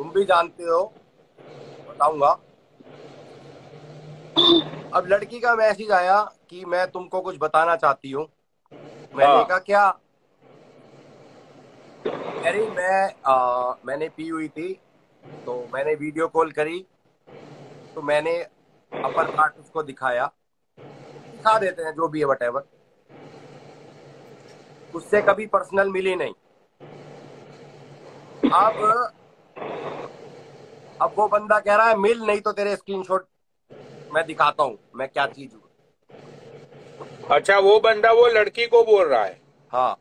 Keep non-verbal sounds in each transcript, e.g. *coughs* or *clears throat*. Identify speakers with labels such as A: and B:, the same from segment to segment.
A: तुम भी जानते हो बताऊँगा। अब लड़की का मैसेज आया कि मैं तुमको कुछ बताना चाहती हूँ। मैंने
B: हाँ।
A: कहा क्या? अरे मैं आ, मैंने पी हुई थी तो मैंने वीडियो कॉल करी तो मैंने अपर पार्ट उसको दिखाया। दिखा देते हैं जो भी है वट उससे कभी पर्सनल मिली नहीं। अब अब वो बंदा कह रहा है मिल नहीं तो तेरे स्क्रीनशॉट मैं दिखाता हूँ मैं क्या चीज़ हूँ।
B: अच्छा वो बंदा वो लड़की को बोल रहा है।
A: हाँ।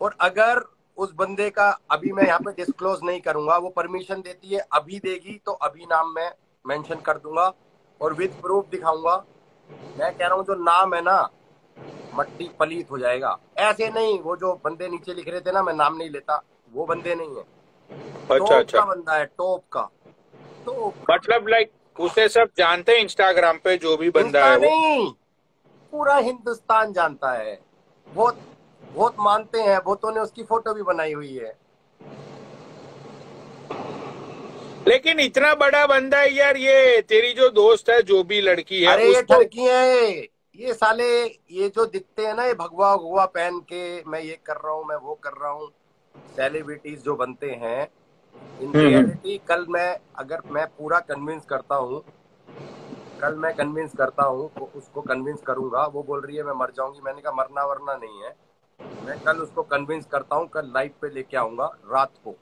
A: और अगर उस बंदे का अभी मैं यहाँ पे डिस्क्लोज नहीं करूँगा वो परमिशन देती है अभी देगी तो अभी नाम मैं मेंशन कर दूँगा और विद प्रूफ दिखाऊँगा। मैं कह रहा हूँ जो नाम है ना मट्टी पलीत हो जाएगा। ऐसे नहीं वो जो बंदे नीचे लिख रहे थे ना मैं नाम नहीं लेता वो बंदे नहीं है।
B: अच्छा
A: टॉप
B: अच्छा।
A: का बंदा है टॉप का। टॉप
B: मतलब लाइक उसे सब जानते हैं इंस्टाग्राम पे जो भी बंदा है वो।
A: नहीं पूरा हिंदुस्तान जानता है। बहुत बहुत मानते हैं बहुतों ने उसकी फ़ोटो भी बनाई हुई है।
B: लेकिन इतना बड़ा बंदा है यार ये तेरी जो दोस्त है जो भी लड़की है
A: अरे ये ठरकी है। ये साले ये जो दिखते हैं ना ये भगवा भगवा पहन के मैं ये कर रहा हूँ मैं वो कर रहा हूँ। सेलिब्रिटीज जो बनते हैं इन
B: हम्म।
A: रियलिटी कल मैं अगर मैं पूरा कन्विंस करता हूँ कल मैं कन्विंस करता हूँ उसको कन्विंस करूँगा वो बोल रही है मैं मर जाऊँगी। मैंने कहा मरना वरना नहीं है। मैं कल उसको कन्विंस करता हूँ कल लाइव पे लेके आऊँगा रात को।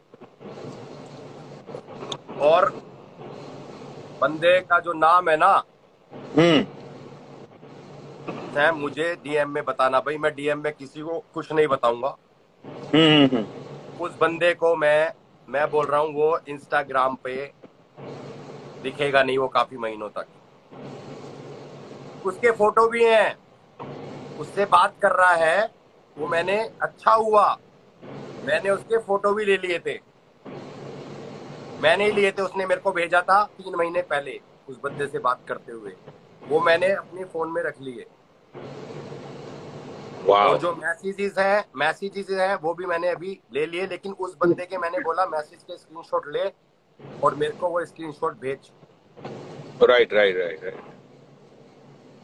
A: और बंदे का जो नाम है ना
B: हम्म।
A: मुझे डीएम में बताना। भाई मैं डीएम में किसी को कुछ नहीं बताऊँगा।
B: हम्म हम्म।
A: उस बंदे को मैं मैं बोल रहा हूँ, वो इंस्टाग्राम पे दिखेगा नहीं वो काफ़ी महीनों तक। उसके फ़ोटो भी हैं। उससे बात कर रहा है, वो मैंने अच्छा हुआ। मैंने उसके फ़ोटो भी ले लिए थे। मैंने ही लिए थे, उसने मेरे को भेजा था तीन महीने पहले, उस बंदे से बात करते हुए। वो मैंने अपने फ़ोन में रख लिए। और जो मैसेजेस है मैसेजेस है वो भी मैंने अभी ले लिए लेकिन उस बंदे के मैंने बोला मैसेज के स्क्रीनशॉट ले और मेरे को वो स्क्रीनशॉट भेज।
B: राइट राइट राइट राइट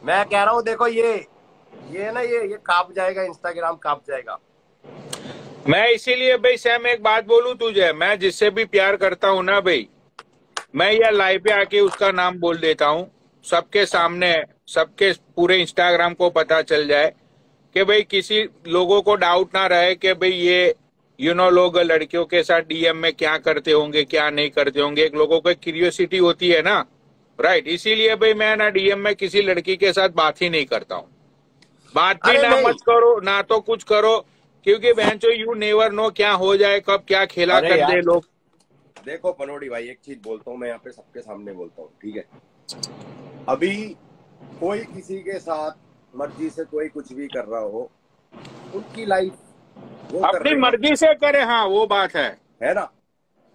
A: मैं कह रहा हूँ देखो ये ये ना ये ये काप जाएगा इंस्टाग्राम काप जाएगा।
B: मैं इसीलिए भाई सैम एक बात बोलूँ तुझे मैं जिससे भी प्यार करता हूँ ना भाई मैं यह लाइव पे आके उसका नाम बोल देता हूँ सबके सामने सबके पूरे इंस्टाग्राम को पता चल जाए कि भाई किसी लोगों को डाउट ना रहे कि भाई ये यू नो लोग लड़कियों के साथ डीएम में क्या करते होंगे क्या नहीं करते होंगे। एक लोगों को क्यूरियोसिटी होती है ना। राइट इसीलिए भाई मैं ना डीएम में किसी लड़की के साथ बात ही नहीं करता हूँ। बात भी ना। मत करो ना तो कुछ करो क्योंकि बहन चो यू नेवर नो क्या हो जाए कब क्या खेला कर दे लोग।
A: देखो पनोड़ी भाई एक चीज़ बोलता हूँ मैं यहाँ पे सबके सामने बोलता हूँ ठीक है? अभी कोई किसी के साथ मर्ज़ी से कोई कुछ भी कर रहा हो उनकी लाइफ वो
B: अपनी मर्ज़ी से करे हाँ वो बात है।
A: है ना?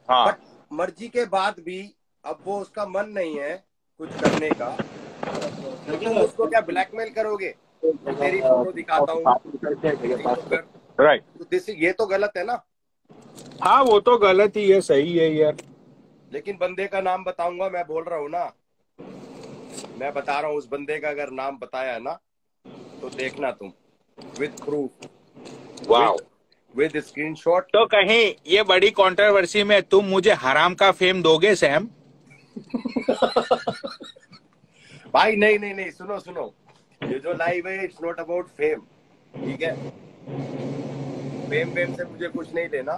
B: हाँ।
A: बट मर्ज़ी के बाद भी अब वो उसका मन नहीं है कुछ करने का। तो तुम उसको क्या ब्लैकमेल करोगे? तेरी फ़ोटो दिखाता हूँ।
B: राइट
A: तो दिस ये तो गलत है ना?
B: हाँ वो तो गलत ही है सही है यार।
A: लेकिन बंदे का नाम बताऊँगा मैं बोल रहा हूँ ना। मैं बता रहा हूँ उस बंदे का अगर नाम बताया ना तो देखना तुम। विद प्रूफ
B: वाह
A: विद स्क्रीनशॉट
B: तो कहीं ये बड़ी कंट्रोवर्सी में तुम मुझे हराम का फेम दोगे सैम *laughs*
A: भाई नहीं नहीं नहीं सुनो सुनो। ये जो लाइव है इट्स नॉट अबाउट फेम ठीक है? फेम वेम से मुझे कुछ नहीं लेना।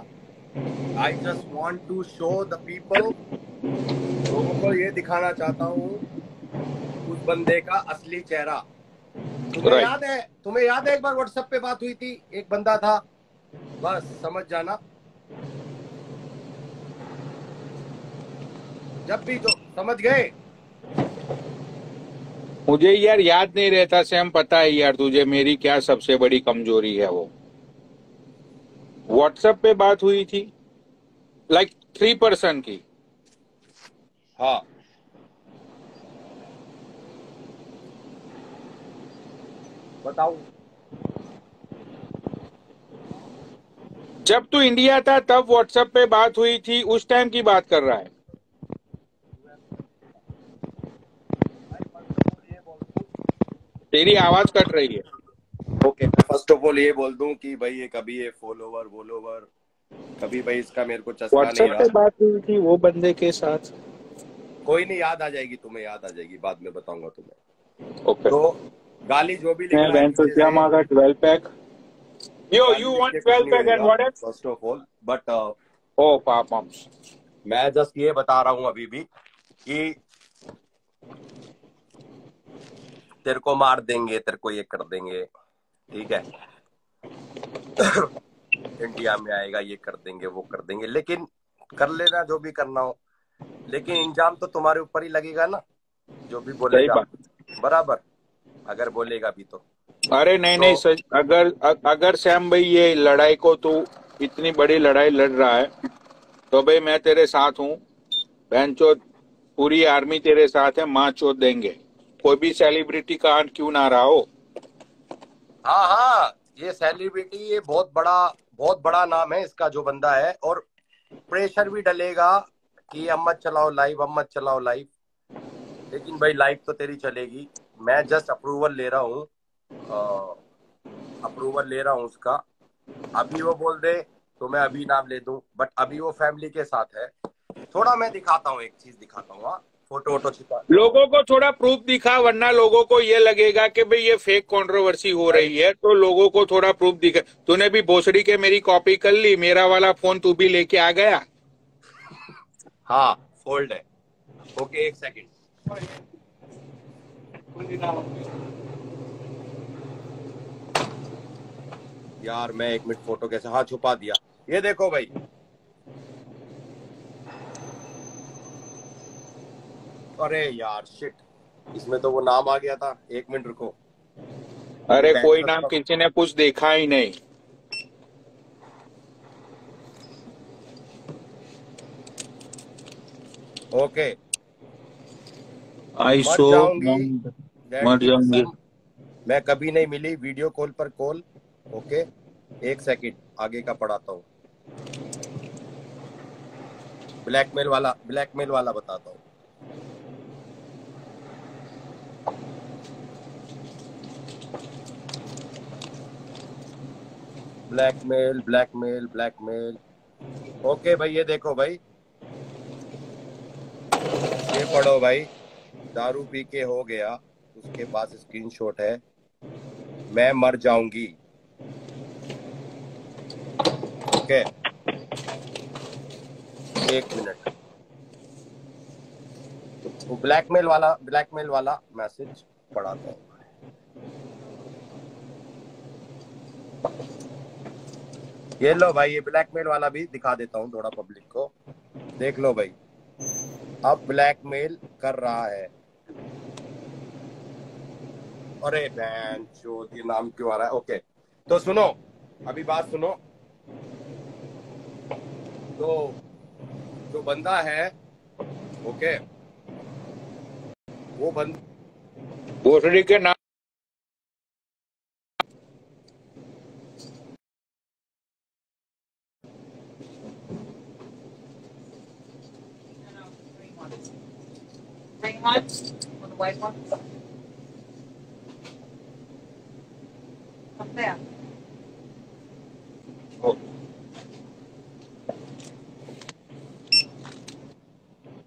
A: I just want to show the people लोगों को ये दिखाना चाहता हूँ उस बंदे का असली चेहरा। तुम्हें
B: Right.
A: याद है तुम्हें याद है एक बार व्हाट्सएप पे बात हुई थी? एक बंदा था। बस समझ जाना। जब भी जो समझ गए?
B: मुझे यार याद नहीं रहता सैम पता है यार तुझे मेरी क्या सबसे बड़ी कमज़ोरी है वो। व्हाट्सएप पे बात हुई थी लाइक थ्री पर्सन की।
A: हाँ। बताओ
B: जब तू इंडिया था तब व्हाट्सएप पे बात हुई थी उस टाइम की बात कर रहा है। तेरी आवाज़ कट रही है।
A: ओके फ़र्स्ट ऑफ़ ऑल ये बोल दूँ कि भाई ये कभी ये फॉलोवर वोलोवर कभी भाई इसका मेरे को चस्का नहीं
B: पे बात हुई थी वो बंदे के साथ।
A: कोई नहीं याद आ जाएगी तुम्हें याद आ जाएगी बाद में बताऊँगा तुम्हें।
B: Okay okay.
A: तो गाली जो भी
B: मैं बहन तो क्या मांगा 12 pack yo you want 12 pack and what else
A: first of all but
B: oh पापम्स
A: मैं जस्ट ये बता रहा हूँ अभी भी कि तेरे को मार देंगे तेरे को ये कर देंगे ठीक है? *coughs* इंडिया में आएगा ये कर देंगे वो कर देंगे लेकिन कर लेना जो भी करना हो। लेकिन इंजाम तो तुम्हारे ऊपर ही लगेगा ना जो भी बोलेगा। बराबर। अगर बोलेगा भी तो।
B: अरे नहीं तो, नहीं सच अगर अ- अगर सैम भाई ये लड़ाई को तू इतनी बड़ी लड़ाई लड़ रहा है तो भाई मैं तेरे साथ हूँ। बहन चोद पूरी आर्मी तेरे साथ है माँ चोद देंगे। कोई भी सेलिब्रिटी का आंट क्यों ना रहा हो?
A: हाँ हाँ ये सेलिब्रिटी ये बहुत बड़ा बहुत बड़ा नाम है इसका जो बंदा है और प्रेशर भी डलेगा कि अब मत चलाओ लाइव अब मत चलाओ लाइव लेकिन भाई लाइव तो तेरी चलेगी। मैं जस्ट अप्रूवल ले रहा हूँ। अप्रूवल ले रहा हूँ उसका। अभी वो बोल दे तो मैं अभी नाम ले दूँ। बट अभी वो फैमिली के साथ है। थोड़ा मैं दिखाता हूँ एक चीज़ दिखाता हूँ हाँ। फ़ोटो वोटो छिपा।
B: लोगों को थोड़ा प्रूफ दिखा वरना लोगों को ये लगेगा कि भाई ये फेक कंट्रोवर्सी हो रही है। तो लोगों को थोड़ा प्रूफ दिखा। तूने भी भोसड़ी के मेरी कॉपी कर ली मेरा वाला फ़ोन तू भी लेके आ गया?
A: हाँ फोल्ड है। ओके एक सेकंड यार मैं एक मिनट फ़ोटो कैसे हाँ छुपा दिया। ये देखो भाई। अरे यार शिट इसमें तो वो नाम आ गया था। एक मिनट रुको।
B: अरे कोई नाम किसी ने कुछ देखा ही नहीं।
A: ओके
B: आई सो मर जाऊँगी।
A: मैं कभी नहीं मिली वीडियो कॉल पर कॉल ओके एक सेकंड आगे का पढ़ाता हूँ। ब्लैकमेल वाला ब्लैकमेल वाला बताता हूँ। ब्लैकमेल ब्लैकमेल ब्लैकमेल ओके भाई ये देखो भाई। ये पढ़ो भाई। दारू पी के हो गया। उसके पास स्क्रीनशॉट है। मैं मर जाऊँगी। ओके एक मिनट वो ब्लैकमेल वाला ब्लैकमेल वाला मैसेज पढ़ाता हूँ। ये लो भाई, ये ब्लैकमेल वाला भी दिखा देता हूँ थोड़ा पब्लिक को। देख लो भाई। अब ब्लैकमेल कर रहा है। अरे बहन चोद ये नाम क्यों आ रहा है ओके तो सुनो अभी बात सुनो तो जो बंदा है ओके वो बंद
B: भोसड़ी के नाम
C: Green one or the white one? There.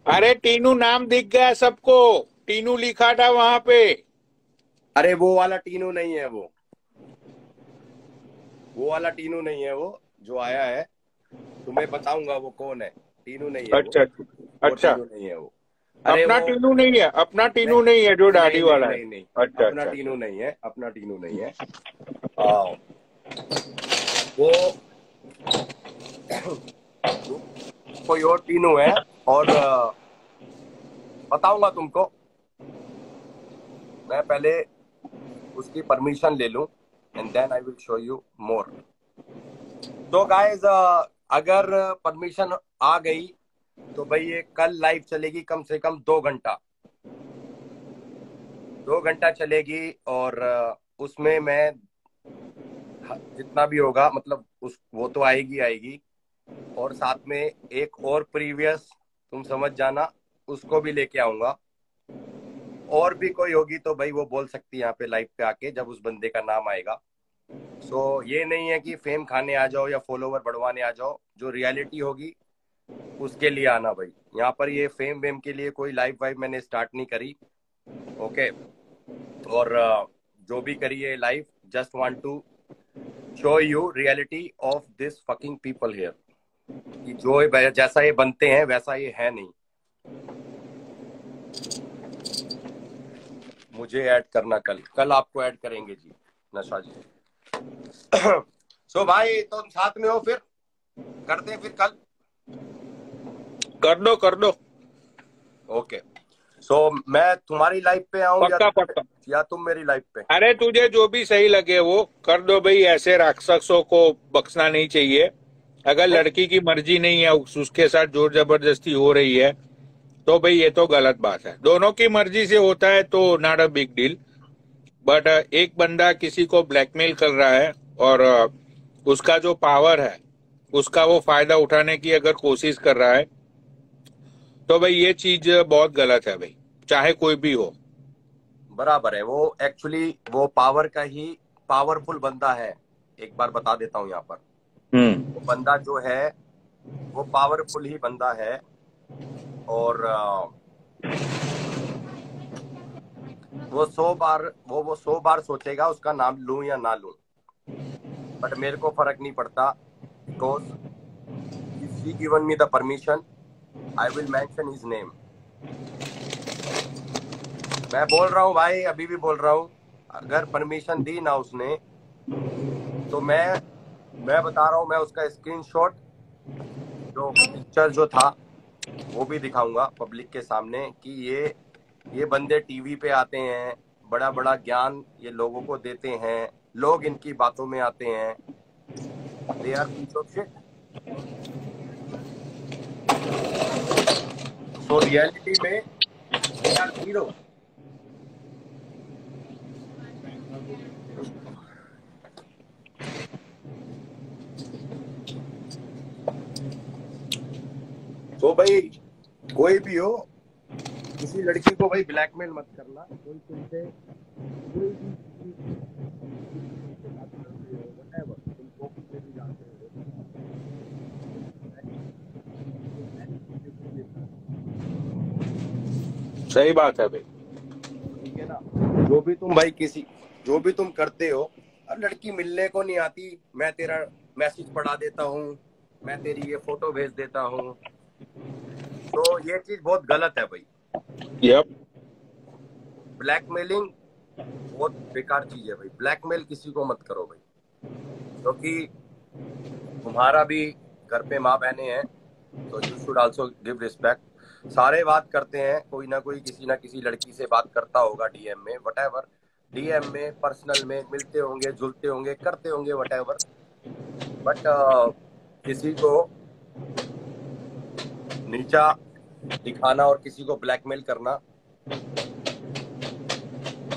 B: अरे टीनू नाम दिख गया सबको। टीनू लिखा था वहाँ पे।
A: अरे वो वाला टीनू नहीं है वो। वो वाला टीनू नहीं है वो जो आया है। तुम्हें बताऊँगा वो कौन है। टीनू नहीं है
B: अच्छा
A: वो, वो
B: अच्छा
A: नहीं है वो।
B: अपना टीनू नहीं है अपना टीनू नहीं है जो दाढ़ी वाला
A: नहीं,
B: है।
A: नहीं, नहीं,
B: अच्छा
A: अपना
B: अच्छा।
A: टीनू नहीं है अपना टीनू नहीं है। वो कोई और टीनू है और बताऊँगा तुमको। मैं पहले उसकी परमिशन ले लूँ and then I will show you more तो गाइस अगर परमिशन आ गई तो भाई ये कल लाइव चलेगी कम से कम दो घंटा। दो घंटा चलेगी और उसमें मैं जितना भी होगा मतलब उस वो तो आएगी आएगी। और साथ में एक और प्रीवियस तुम समझ जाना उसको भी लेके आऊँगा। और भी कोई होगी तो भाई वो बोल सकती है यहाँ पे लाइव पे आके जब उस बंदे का नाम आएगा। सो so, ये नहीं है कि फेम खाने आ जाओ या फॉलोवर बढ़वाने आ जाओ। जो रियलिटी होगी उसके लिए आना भाई। यहाँ पर ये फेम वेम के लिए कोई लाइव वाइव मैंने स्टार्ट नहीं करी। ओके और जो भी करी है live just want to show you reality of this fucking people here कि जो जैसा ये बनते हैं, वैसा ये है नहीं। मुझे ऐड करना कल। कल आपको ऐड करेंगे जी, नशा जी। सो *clears throat* so भाई, तुम साथ में हो फिर। करते हैं फिर कल।
B: कर दो कर दो।
A: ओके सो so, मैं तुम्हारी लाइफ पे आऊँ
B: या, पक्का
A: या तुम मेरी लाइफ पे?
B: अरे तुझे जो भी सही लगे वो कर दो भाई ऐसे राक्षसों को बख्शना नहीं चाहिए। अगर लड़की की मर्ज़ी नहीं है उसके साथ ज़ोर ज़बरदस्ती हो रही है तो भाई ये तो गलत बात है। दोनों की मर्ज़ी से होता है तो not a big deal but एक बंदा किसी को ब्लैकमेल कर रहा है और उसका जो पावर है उसका वो फ़ायदा उठाने की अगर कोशिश कर रहा है तो भाई ये चीज़ बहुत गलत है भाई चाहे कोई भी हो।
A: बराबर है वो एक्चुअली वो पावर का ही पावरफुल बंदा है एक बार बता देता हूँ यहाँ पर। हम्म। वो बंदा जो है वो पावरफुल ही बंदा है और वो सौ बार वो वो सौ बार सोचेगा उसका नाम लू या ना लू बट मेरे को फ़र्क नहीं पड़ता। Because she given me the permission I will mention his name मैं बोल रहा हूँ, भाई, अभी भी बोल रहा हूँ, अगर परमिशन दी ना उसने तो मैं मैं बता रहा हूँ, मैं उसका स्क्रीनशॉट जो पिक्चर जो था, वो भी दिखाऊँगा पब्लिक के सामने कि ये ये बंदे टीवी पे आते हैं बड़ा बड़ा ज्ञान ये लोगों को देते हैं, लोग इनकी बातों में आते हैं दे आर सो रियलिटी में दे आर हीरो तो भाई, कोई भी हो, किसी लड़की को भाई ब्लैकमेल मत करना। कोई तुमसे कोई भी
B: सही बात है भाई।
A: ठीक है ना? जो भी तुम भाई किसी जो भी तुम करते हो अब लड़की मिलने को नहीं आती। मैं तेरा मैसेज पढ़ा देता हूँ मैं तेरी ये फ़ोटो भेज देता हूँ। तो ये चीज़ बहुत गलत है भाई।
B: यप
A: ब्लैकमेलिंग बहुत बेकार चीज़ है भाई। ब्लैकमेल किसी को मत करो भाई। क्योंकि तो तुम्हारा भी घर पे माँ बहने हैं तो you should also give respect सारे बात करते हैं कोई ना कोई किसी ना किसी लड़की से बात करता होगा डीएम में वट एवर डीएम में पर्सनल में मिलते होंगे जुलते होंगे करते होंगे वट एवर बट किसी को नीचा दिखाना और किसी को ब्लैकमेल करना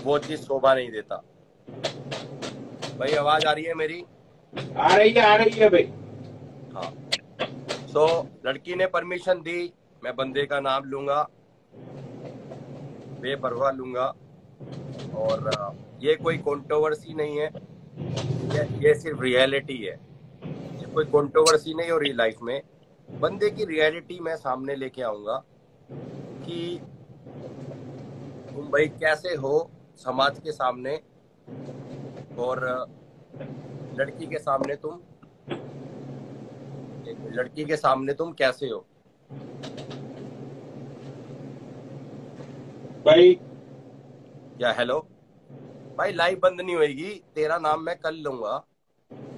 A: वो चीज़ शोभा नहीं देता। भाई आवाज़ आ रही है मेरी?
B: आ रही है आ रही है भाई।
A: हाँ। सो so, लड़की ने परमिशन दी मैं बंदे का नाम लूँगा बेपरवाह लूँगा और ये कोई कंट्रोवर्सी नहीं है। ये, ये सिर्फ़ रियलिटी है। ये कोई कंट्रोवर्सी नहीं हो रही लाइफ में। बंदे की रियलिटी मैं सामने लेके आऊँगा कि तुम भाई कैसे हो समाज के सामने और लड़की के सामने तुम लड़की के सामने तुम कैसे हो?
B: भाई।
A: या हेलो। भाई, लाइव बंद नहीं होएगी। तेरा नाम मैं कल लूँगा।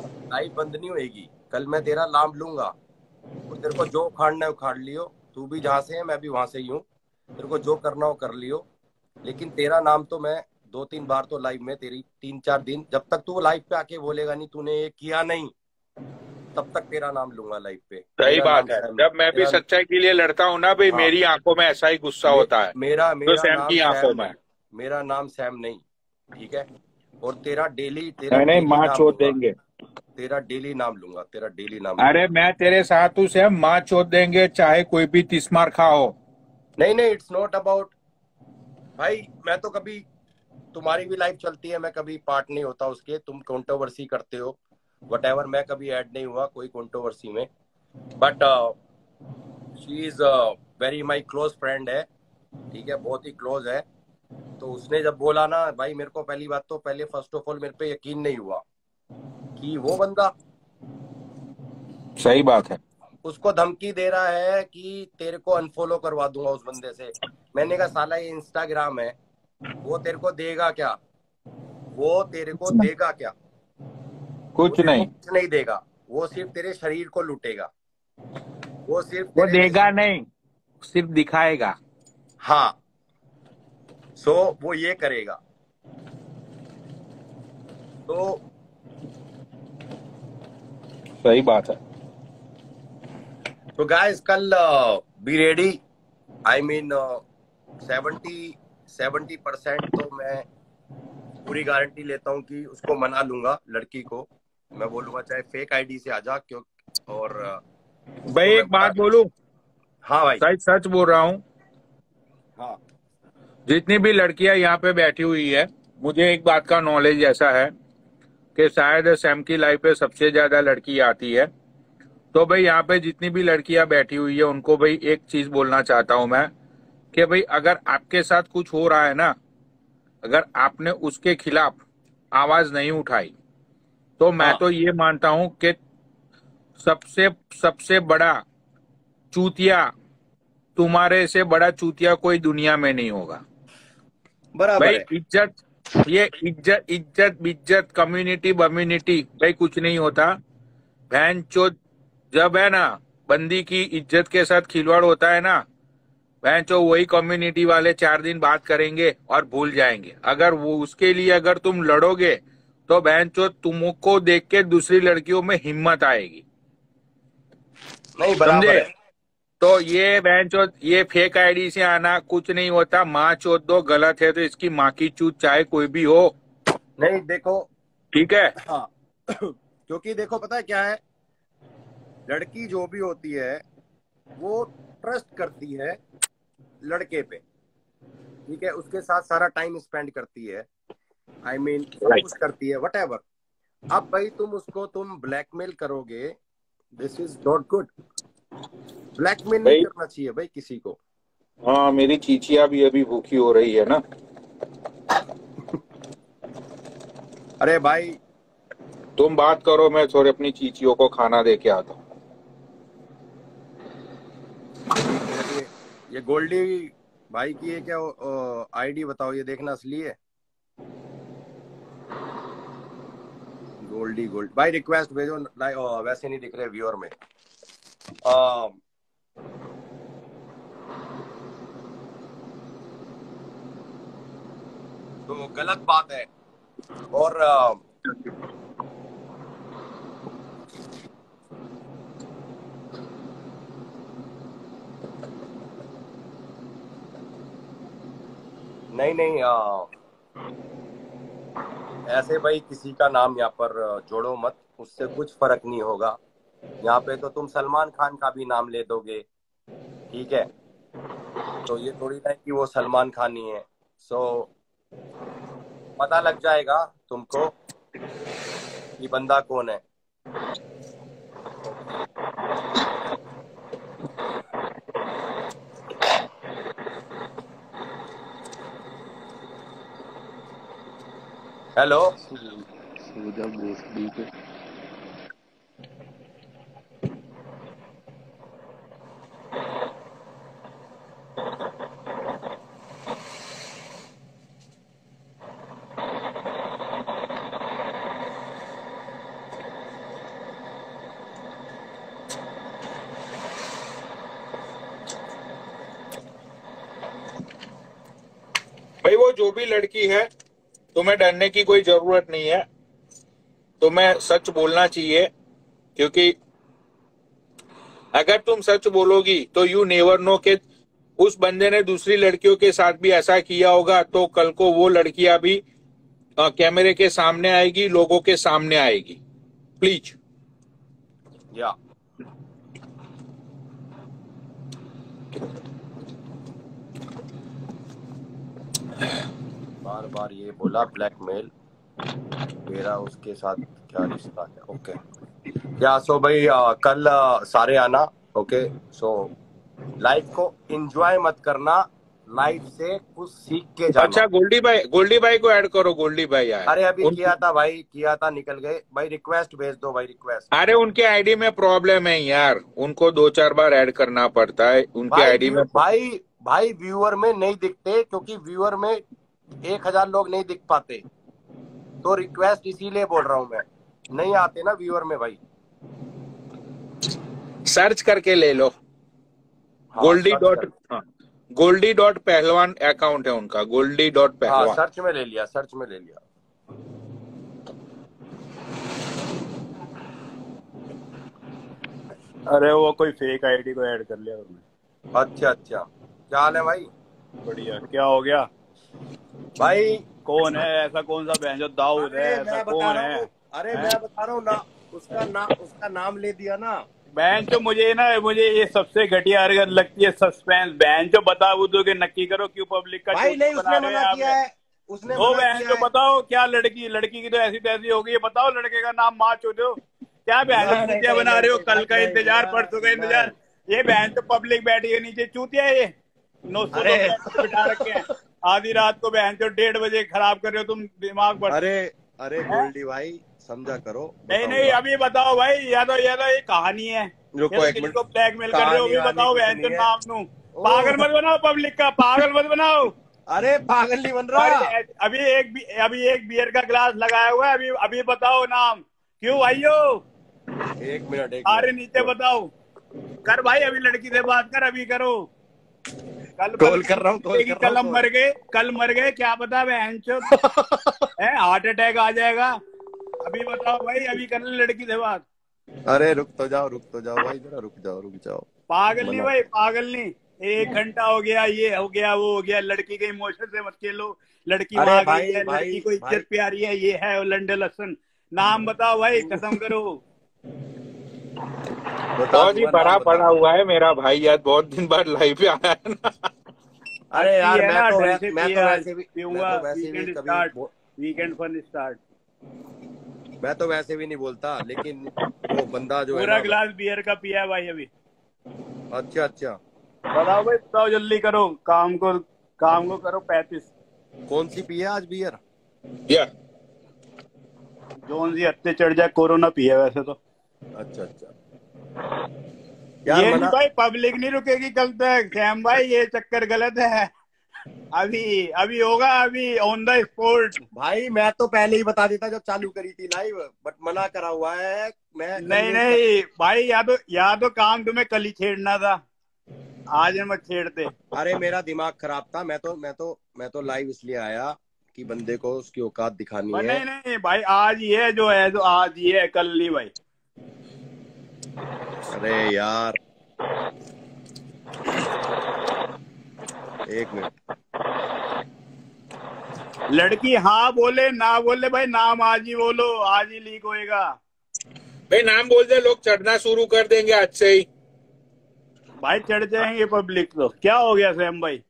A: लाइव बंद नहीं होएगी। कल मैं तेरा नाम लूँगा। तो तेरे को जो उखाड़ना है उखाड़ लियो। तू भी जहाँ से है, मैं भी वहाँ से ही हूँ। तेरे को जो करना हो कर लियो। लेकिन तेरा नाम तो मैं दो तीन बार तो लाइव में, तेरी तीन चार दिन, जब तक तू लाइव पे आके बोलेगा नहीं, तूने ये किया नहीं। तब तक तेरा नाम लूँगा लाइफ पे।
B: सही बात है। जब मैं भी सच्चाई के लिए लड़ता हूँ ना भाई हाँ, मेरी आँखों में ऐसा ही गुस्सा होता है।
A: मेरा मेरा
B: तो सैम की आँखों में।
A: मेरा नाम सैम नहीं। ठीक है? और तेरा डेली तेरा
B: नहीं नहीं माँ
A: नाम लूँगा।
B: देंगे।
A: तेरा डेली नाम लूँगा तेरा डेली नाम
B: अरे मैं तेरे साथ हूँ सैम माँ चोद देंगे चाहे कोई भी तिस्मार खा हो
A: नहीं नहीं इट्स नॉट अबाउट भाई मैं तो कभी तुम्हारी भी लाइफ चलती है मैं कभी पार्ट नहीं होता उसके। तुम कंट्रोवर्सी करते हो। वट एवर मैं कभी ऐड नहीं हुआ कोई कॉन्ट्रोवर्सी में. But she is very my close friend है. ठीक है बहुत ही क्लोज है. तो उसने जब बोला ना भाई मेरे को पहली बात तो पहले फ़र्स्ट ऑफ़ ऑल मेरे पे यकीन नहीं हुआ कि वो बंदा
B: सही बात है।
A: उसको धमकी दे रहा है कि तेरे को अनफॉलो करवा दूँगा उस बंदे से। मैंने कहा साला ये इंस्टाग्राम है वो तेरे को देगा क्या? वो तेरे को देगा क्या?
B: कुछ नहीं।
A: कुछ नहीं देगा। वो सिर्फ़ तेरे शरीर को लूटेगा। वो सिर्फ़
B: वो देगा नहीं सिर्फ़ दिखाएगा।
A: हाँ। सो so, वो ये करेगा। तो
B: सही बात है।
A: तो गाइस कल be ready I mean seventy seventy percent तो मैं पूरी गारंटी लेता हूँ कि उसको मना लूँगा लड़की को। मैं बोलूँगा चाहे फेक आईडी से आ जा क्यों और uh,
B: भाई एक बात बोलू?
A: हाँ भाई।
B: सच सच बोल रहा हूँ।
A: हाँ।
B: जितनी भी लड़कियाँ यहाँ पे बैठी हुई है मुझे एक बात का नॉलेज ऐसा है कि शायद सैम की लाइफ पे सबसे ज़्यादा लड़की आती है। तो भाई यहाँ पे जितनी भी लड़कियाँ बैठी हुई है उनको भाई एक चीज़ बोलना चाहता हूँ मैं कि भाई अगर आपके साथ कुछ हो रहा है ना अगर आपने उसके खिलाफ आवाज़ नहीं उठाई तो मैं
A: हाँ।
B: तो ये मानता हूँ कि सबसे सबसे बड़ा चूतिया तुम्हारे से बड़ा चूतिया कोई दुनिया में नहीं होगा।
A: बराबर
B: भाई इज़्ज़त ये इज़्ज़त इज़्ज़त बिज्जत कम्युनिटी बम्युनिटी भाई कुछ नहीं होता। बहन चो जब है ना बंदी की इज़्ज़त के साथ खिलवाड़ होता है ना बहन चो वही कम्युनिटी वाले चार दिन बात करेंगे और भूल जाएँगे। अगर वो उसके लिए अगर तुम लड़ोगे तो बहन चो तुमको देख के दूसरी लड़कियों में हिम्मत आएगी।
A: नहीं बराबर
B: समझे? तो ये बहन चोद ये फेक आईडी से आना कुछ नहीं होता। माँ चोद दो गलत है तो इसकी माँ की चूत चाहे कोई भी हो।
A: नहीं देखो।
B: ठीक है?
A: हाँ। *clears throat* क्योंकि देखो पता है क्या है? लड़की जो भी होती है वो ट्रस्ट करती है लड़के पे। ठीक है? उसके साथ सारा टाइम स्पेंड करती है। I mean
B: Right.
A: करती है वट अब भाई तुम उसको तुम ब्लैकमेल करोगे this is not good blackmail नहीं करना चाहिए भाई किसी को।
B: हाँ मेरी चीचिया भी अभी भूखी हो रही है ना। *laughs*
A: अरे भाई।
B: तुम बात करो मैं थोड़े अपनी चीचियों को खाना दे के आता हूँ।
A: ये, ये गोल्डी भाई की है क्या आईडी बताओ ये देखना असली है? गोल्डी गोल्ड भाई रिक्वेस्ट भेजो वैसे नहीं दिख रहे व्यूअर में। अ, तो गलत बात है। और अ, नहीं नहीं आ, ऐसे भाई किसी का नाम यहाँ पर जोड़ो मत, उससे कुछ फ़र्क नहीं होगा। यहाँ पे तो तुम सलमान खान का भी नाम ले दोगे, ठीक है? तो ये थोड़ी ना कि वो सलमान खान ही है। सो पता लग जाएगा तुमको कि बंदा कौन है। हेलो।
B: भाई वो जो भी लड़की है तुम्हें डरने की कोई ज़रूरत नहीं है। तुम्हें सच बोलना चाहिए, क्योंकि अगर तुम सच बोलोगी तो यू नेवर नो के उस बंदे ने दूसरी लड़कियों के साथ भी ऐसा किया होगा तो कल को वो लड़कियाँ भी कैमरे के सामने आएगी, लोगों के सामने आएगी। प्लीज़
A: या बार बार ये बोला ब्लैकमेल मेरा उसके साथ क्या रिश्ता है? ओके या सो भाई अ, कल अ, सारे आना ओके सो लाइफ को एंजॉय मत करना लाइफ से कुछ सीख के जाना।
B: अच्छा गोल्डी भाई गोल्डी भाई को ऐड करो गोल्डी भाई आए।
A: अरे अभी
B: उन-
A: किया था भाई किया था निकल गए। भाई रिक्वेस्ट भेज दो भाई रिक्वेस्ट
B: अरे उनके आईडी में प्रॉब्लम है यार। उनको दो चार बार ऐड करना पड़ता है। उनके आईडी में
A: भाई भाई व्यूअर में नहीं दिखते क्योंकि व्यूअर में एक हज़ार लोग नहीं दिख पाते। तो रिक्वेस्ट इसीलिए बोल रहा हूँ मैं। नहीं आते ना व्यूअर में भाई।
B: सर्च करके ले लो।
A: हाँ,
B: गोल्डी डॉट हाँ, गोल्डी डॉट पहलवान अकाउंट है उनका। गोल्डी डॉट पहलवान हाँ
A: सर्च में ले लिया सर्च में ले लिया।
D: अरे वो कोई फेक आईडी को ऐड कर लिया उन्होंने।
A: अच्छा अच्छा। क्या हाल है भाई?
D: बढ़िया। क्या हो गया?
A: भाई
D: कौन है? ऐसा कौन सा बहन जो दाऊद है?
A: अरे
D: ऐसा
A: मैं बता
D: कौन
A: रहा
D: है?
A: अरे मैं बता रहा हूँ ना उसका नाम उसका नाम ले दिया ना।
D: बहन जो मुझे ना मुझे ये सबसे घटिया हरकत लगती है सस्पेंस बहन जो बता बुद्धू के नक्की करो क्यों पब्लिक का
A: भाई नहीं उसने मना किया है। उसने मना
D: बहन जो बताओ क्या लड़की लड़की की तो ऐसी तैसी हो गई है। बताओ लड़के का नाम माँ चो दो क्या बहन चूतिया बना रहे हो? कल का इंतज़ार परसों का इंतज़ार। ये बहन तो पब्लिक बैठी है नीचे चूतिया ये। नौ सौ बिठा रखे हैं। आधी रात को बहन जो डेढ़ बजे खराब कर रहे हो तुम दिमाग पर
A: अरे अरे गोल्डी भाई समझा करो
D: नहीं नहीं अभी बताओ भाई या तो या तो ये कहानी है।
A: रुको
D: तो
A: एक मिनट।
D: ब्लैकमेल कर रहे हो
A: कहानी
D: भी बताओ बहन जो नाम नू पागल मत बनाओ पब्लिक का पागल मत बनाओ।
A: अरे पागल नहीं बन रहा।
D: अभी एक अभी एक बियर का ग्लास लगाया हुआ है अभी अभी बताओ नाम। क्यों भाइयों?
A: एक मिनट
D: अरे नीचे बताओ। कर भाई अभी लड़की से बात कर अभी करो। कल
A: कॉल कर रहा हूँ, कॉल रहा
D: हम मर गए कल मर गए क्या पता बहन *laughs* है हार्ट अटैक आ जाएगा। अभी बताओ भाई अभी कर ले लड़की से बात।
A: अरे रुक तो जाओ रुक तो जाओ भाई जरा रुक जाओ रुक जाओ।
D: पागल नहीं भाई पागल नहीं। एक घंटा हो गया ये हो गया वो हो गया लड़की के इमोशन से मत खेलो। लड़की
A: भाई,
D: गई है लड़की को इज़्ज़त प्यारी है ये है लंडे लसन। नाम बताओ भाई कसम करो। *laughs*
B: बहुत ही बड़ा पड़ा हुआ है मेरा भाई यार बहुत दिन बाद लाइव पे आया है ना।
A: अरे यार मैं तो मैं तो वैसे भी मैं
D: पीऊँगा,
A: तो वैसे भी कभी
D: वीकेंड फन स्टार्ट
A: मैं तो वैसे भी नहीं बोलता लेकिन वो बंदा जो है
D: पूरा गिलास बियर का पिया है भाई अभी।
A: अच्छा अच्छा।
D: बताओ भाई बताओ जल्दी करो काम को काम को करो पैंतीस।
A: कौन सी पी है आज बियर
B: या
D: जोन सी हत्ते चढ़ जाए कोरोना पिया वैसे तो।
A: अच्छा अच्छा। यार
D: ये
A: मना
D: भाई पब्लिक नहीं रुकेगी कल तक। सैम भाई ये चक्कर गलत है। अभी अभी होगा अभी ऑन द स्पॉट
A: भाई मैं तो पहले ही बता देता जब चालू करी थी लाइव बट मना करा हुआ है। मैं
D: नहीं नहीं भाई या तो या तो काम तुम्हें कल ही छेड़ना था। आज मत छेड़ते।
A: अरे मेरा दिमाग खराब था। मैं तो मैं तो मैं तो लाइव इसलिए आया कि बंदे को उसकी औकात दिखानी है।
D: नहीं नहीं भाई आज ये जो है जो आज ये है कल नहीं भाई।
A: अरे यार। एक मिनट।
D: लड़की हाँ बोले ना बोले भाई नाम आज ही बोलो आज ही लीक होएगा।
B: भाई नाम बोल दे लोग चढ़ना शुरू कर देंगे आज से ही।
D: भाई चढ़ जाएँगे पब्लिक तो। क्या हो गया सैम भाई?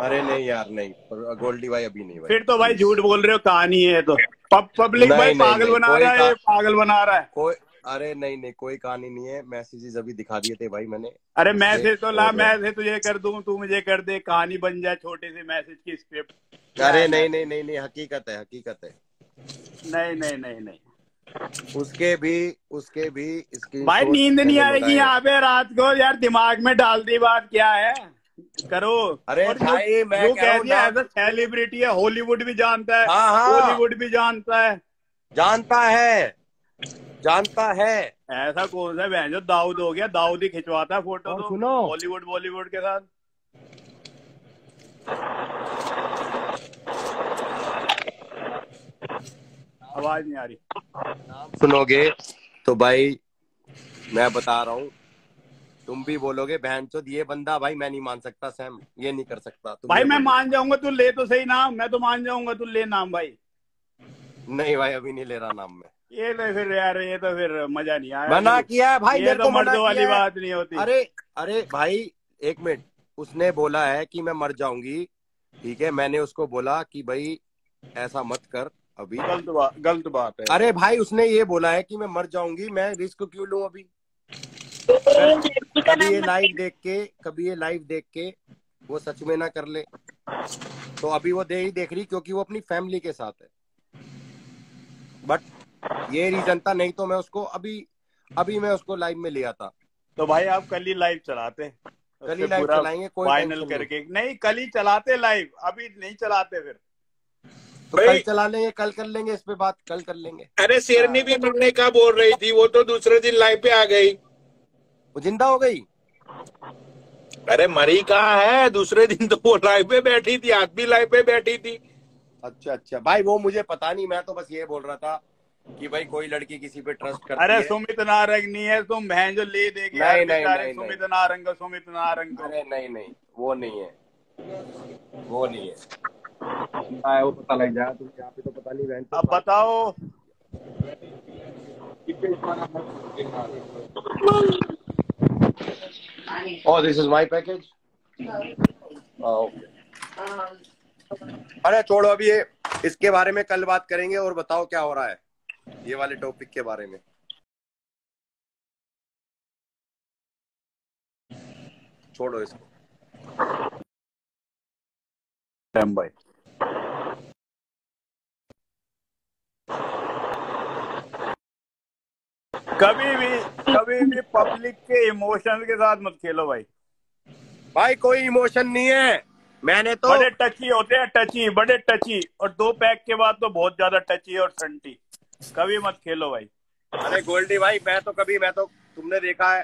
A: अरे नहीं यार नहीं। गोल्डी भाई अभी नहीं भाई।
D: फिर तो भाई झूठ बोल रहे हो कहानी है तो। पब्लिक भाई पागल बना रहा है पागल बना रहा है।
A: कोई अरे नहीं नहीं कोई कहानी नहीं है। मैसेजेस अभी दिखा दिए थे भाई मैंने।
D: अरे मैसेज तो ला मैसेज तुझे कर दूँ तू मुझे कर दे कहानी बन जाए छोटे से मैसेज की स्क्रिप्ट
A: अरे नहीं नहीं नहीं नहीं हकीकत है हकीकत है।
D: नहीं नहीं नहीं नहीं।
A: उसके भी उसके भी इसकी
D: भाई नींद नहीं आएगी। यहाँ पे रात को यार दिमाग में डाल दी बात क्या है? करो।
A: अरे भाई, मैं
D: जो
A: कह
D: दिया एज सेलिब्रिटी है हॉलीवुड भी जानता है।
A: हाँ, हाँ।
D: बॉलीवुड भी जानता है।
A: जानता है। जानता है।
D: ऐसा कौन सा बहन जो दाऊद हो गया? दाऊद ही खिंचवाता है फ़ोटो तो
A: सुनो।
D: हॉलीवुड बॉलीवुड के साथ। आवाज़ नहीं आ रही।
A: सुनोगे तो भाई मैं बता रहा हूँ तुम भी बोलोगे बहन चो ये बंदा भाई मैं नहीं मान सकता सैम ये नहीं कर सकता तुम
D: भाई मैं मान जाऊँगा तू ले तो सही नाम मैं तो मान जाऊँगा तू ले नाम भाई।
A: नहीं भाई अभी नहीं ले रहा नाम मैं।
D: ये तो फिर यार ये तो फिर मज़ा नहीं आया।
A: मना किया है भाई
D: ये तो मर्दों वाली
A: किया
D: बात नहीं होती।
A: अरे अरे भाई एक मिनट। उसने बोला है कि मैं मर जाऊँगी ठीक है? मैंने उसको बोला कि भाई ऐसा मत कर अभी।
D: गलत बात गलत बात है।
A: अरे भाई उसने ये बोला है कि मैं मर जाऊँगी मैं रिस्क क्यों लू अभी? कभी ये लाइव देख के कभी ये लाइव देख के वो सच में ना कर ले। तो अभी वो दे ही देख रही क्योंकि वो अपनी फैमिली के साथ है। बट ये रीजन था नहीं तो मैं उसको अभी अभी मैं उसको लाइव में लिया था
D: तो भाई आप कल ही लाइव चलाते
A: कल ही लाइव चलाएँगे कोई
D: फाइनल
A: नहीं।
D: करके। नहीं कल ही चलाते लाइव अभी नहीं चलाते फिर।
A: तो कल चला लेंगे कल कर लेंगे इस पे बात कल कर लेंगे।
B: अरे शेरनी भी मरने का बोल रही थी वो तो दूसरे दिन लाइव पे आ गई।
A: वो ज़िंदा हो गई।
B: अरे मरी कहा है? दूसरे दिन तो वो लाइव पे बैठी थी आज भी लाइव पे बैठी थी।
A: अच्छा अच्छा। भाई वो मुझे पता नहीं मैं तो बस ये बोल रहा था कि भाई कोई लड़की किसी पे ट्रस्ट करती
D: अरे
A: है।
D: सुमित नारंग नहीं है तुम बहन जो ले देगी।
A: नहीं, नहीं, नहीं,
D: सुमित नारंग सुमित नारंग
A: अरे नहीं नहीं वो नहीं है। वो नहीं है। हाँ, वो पता लग जाएगा तुम यहाँ पे तो पता नहीं बहन
D: अब बताओ।
A: Oh, this is my package. Oh. अरे छोड़ो अभी ये इसके बारे में कल बात करेंगे और बताओ क्या हो रहा है ये वाले टॉपिक के बारे में छोड़ो इसको
D: भाई कभी भी कभी भी पब्लिक के इमोशंस के साथ मत खेलो भाई।
A: भाई कोई इमोशन नहीं है। मैंने तो
D: बड़े टची होते हैं टची बड़े टची और दो पैक के बाद तो बहुत ज़्यादा टची और संटी कभी मत खेलो भाई।
A: अरे गोल्डी भाई मैं तो कभी मैं तो तुमने देखा है।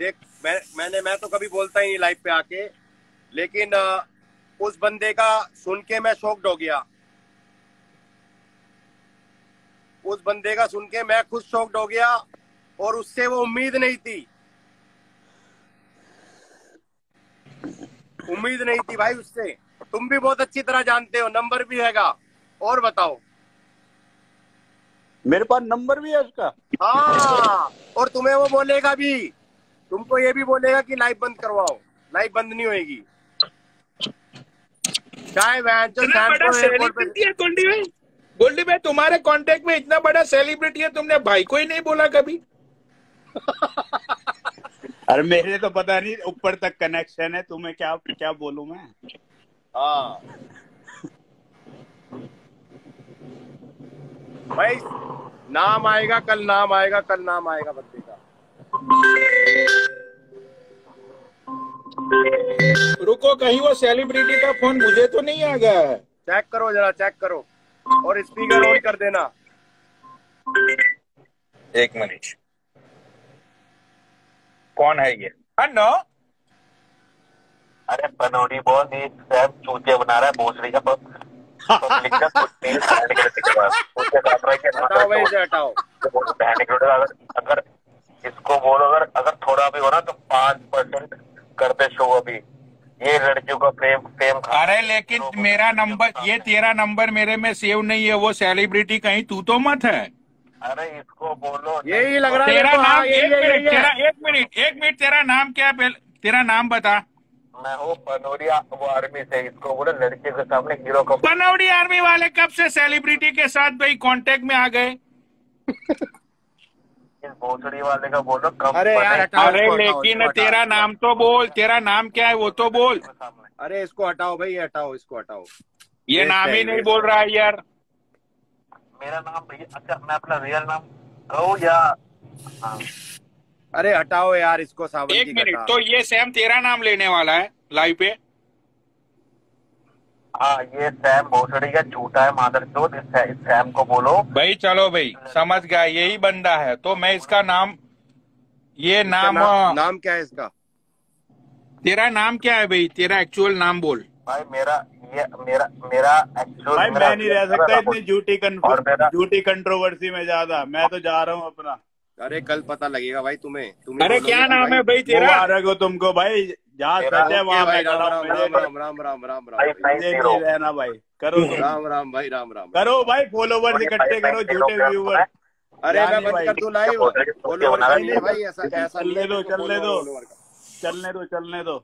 A: देख मैं मैंने मैं तो कभी बोलता ही नहीं लाइव पे आके। लेकिन उस बंदे का सुन के मैं शॉक्ड हो गया। उस बंदे का सुन के मैं खुद शॉक्ड हो गया और उससे वो उम्मीद नहीं थी। उम्मीद नहीं थी भाई उससे। तुम भी बहुत अच्छी तरह जानते हो नंबर भी हैगा। और बताओ।
D: मेरे पास नंबर भी है उसका।
A: हाँ और तुम्हें वो बोलेगा भी। तुमको ये भी बोलेगा कि लाइव बंद करवाओ। लाइव बंद नहीं होगी चाहे वह
B: गोल्डी भाई तुम्हारे कांटेक्ट में इतना बड़ा सेलिब्रिटी है तुमने भाई को ही नहीं बोला कभी? *laughs*
D: अरे मेरे तो पता नहीं ऊपर तक कनेक्शन है। तुम्हें क्या क्या बोलूँ मैं?
A: हाँ। भाई नाम आएगा कल नाम आएगा कल नाम आएगा बंदे का।
B: रुको कहीं वो सेलिब्रिटी का फ़ोन मुझे तो नहीं आ गया है।
A: चेक करो जरा चेक करो। और स्पीकर ऑन कर देना।
B: एक मिनट। कौन है ये? अन्नो
E: अरे बनोड़ी बहुत ही सैम चूतिया बना रहा है भोसड़ी का तो पब्लिक का कुछ नहीं बहन के के उसके साथ रह के
A: हटाओ भाई इसे हटाओ।
E: बहन के अगर अगर इसको बोलो अगर अगर थोड़ा भी हो ना तो पाँच परसेंट करते शो अभी। ये लड़कियों का प्रेम प्रेम
B: अरे लेकिन मेरा नंबर ये तेरा नंबर मेरे में सेव नहीं है वो सेलिब्रिटी कहीं तू तो मत है।
E: अरे इसको बोलो
A: यही लग रहा है
B: तेरा
A: मेरे हाँ,
B: नाम एक मिनट तेरा एक मिनट एक मिनट तेरा नाम क्या है पहले? तेरा नाम बता।
E: मैं हूँ बनोरिया वो आर्मी से इसको बोलो लड़के के सामने हीरो का
B: बनौड़ी आर्मी वाले कब से सेलिब्रिटी के साथ भाई कांटेक्ट में आ गए? *laughs*
E: भोसड़ी वाले का बोलो कम
A: अरे यार, हटाओ।
B: अरे लेकिन तेरा नाम तो बोल तेरा नाम क्या है वो तो बोल।
A: अरे इसको हटाओ भाई हटाओ इसको हटाओ।
B: ये नाम ही नहीं बोल रहा है यार।
E: मेरा नाम भैया अच्छा मैं अपना रियल नाम कहूँ या हाँ।
A: अरे हटाओ यार इसको सावन
B: एक मिनट तो ये सैम तेरा नाम लेने वाला है लाइव पे?
E: हाँ ये सैम भोसड़ी का झूठा है मादर चोद इस, इस सैम को बोलो।
B: भाई चलो भाई समझ गया यही बंदा है। तो मैं इसका नाम ये नाम
A: नाम नाम क्या है इसका?
B: तेरा नाम क्या है भाई? तेरा एक्चुअल नाम बोल।
E: भाई मेरा ये मेरा मेरा एक्चुअल
D: भाई मैं नहीं रह सकता इतनी झूठी झूठी कंट्रोवर्सी में ज़्यादा। मैं तो जा रहा हूँ अपना।
A: अरे कल पता लगेगा भाई तुम्हें। तुम्हें
B: अरे क्या
A: कि
B: नाम है भाई तेरा?
D: मुबारक हो तुमको भाई। जहाँ
A: ओके
D: वहाँ
A: भाई राम राम राम राम राम राम राम।
D: रहना भाई। करो
A: राम राम भाई राम राम
D: करो भाई फॉलोवर इकट्ठे करो झूठे व्यूवर
A: अरे मैं बंद कर दूँ लाइव फॉलोवर भाई ऐसा ऐसा
D: दो चलने दो। चलने दो चलने दो।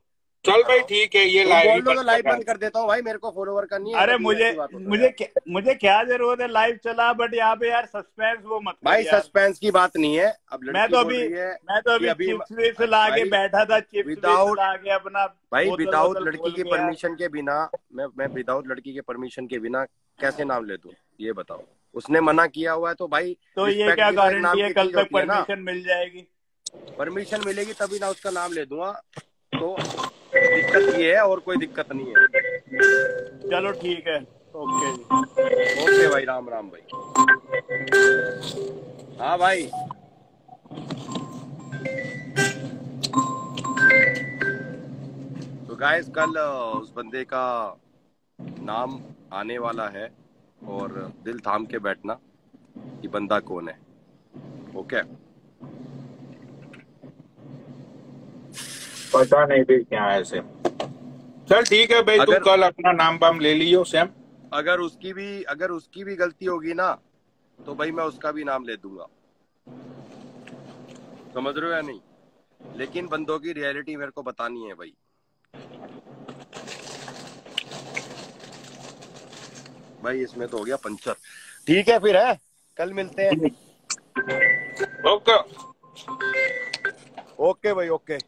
B: चल भाई ठीक है ये लाइव
A: तो लाइव बंद कर देता हूँ भाई मेरे को फॉलोवर का नहीं है
D: अरे मुझे
A: होता है।
D: मुझे क्या- मुझे क्या ज़रूरत है? लाइव चला बट यहाँ पे यार सस्पेंस वो मत
A: भाई सस्पेंस की बात नहीं है। अब
D: मैं तो अभी मैं तो अभी
A: अभी
D: चिप्स विप्स ला के बैठा था चिप्स
A: without-
D: ला के अपना
A: भाई विदाउट लड़की की परमिशन के बिना मैं मैं विदाउट लड़की के परमिशन के बिना कैसे नाम ले दू? ये बताओ। उसने मना किया हुआ है तो भाई
D: तो ये क्या
A: भी तो
D: गारंटी है? कल तक। परमिशन मिल जाएगी।
A: परमिशन मिलेगी तभी ना उसका नाम ले दूँगा। तो दिक्कत ये है और कोई दिक्कत नहीं है।
D: चलो ठीक है। ओके
A: ओके भाई राम राम भाई। हाँ भाई। तो गाइस कल उस बंदे का नाम आने वाला है और दिल थाम के बैठना कि बंदा कौन है। ओके
B: पता नहीं भाई क्या है ऐसे चल ठीक है भाई तू कल अपना नाम वाम ले लियो सैम
A: अगर उसकी भी अगर उसकी भी गलती होगी ना तो भाई मैं उसका भी नाम ले दूँगा। समझ रहे हो या नहीं? लेकिन बंदों की रियलिटी मेरे को बतानी है भाई। भाई इसमें तो हो गया पंचर। ठीक है फिर है? कल मिलते हैं।
B: ओके।
A: ओके भाई ओके।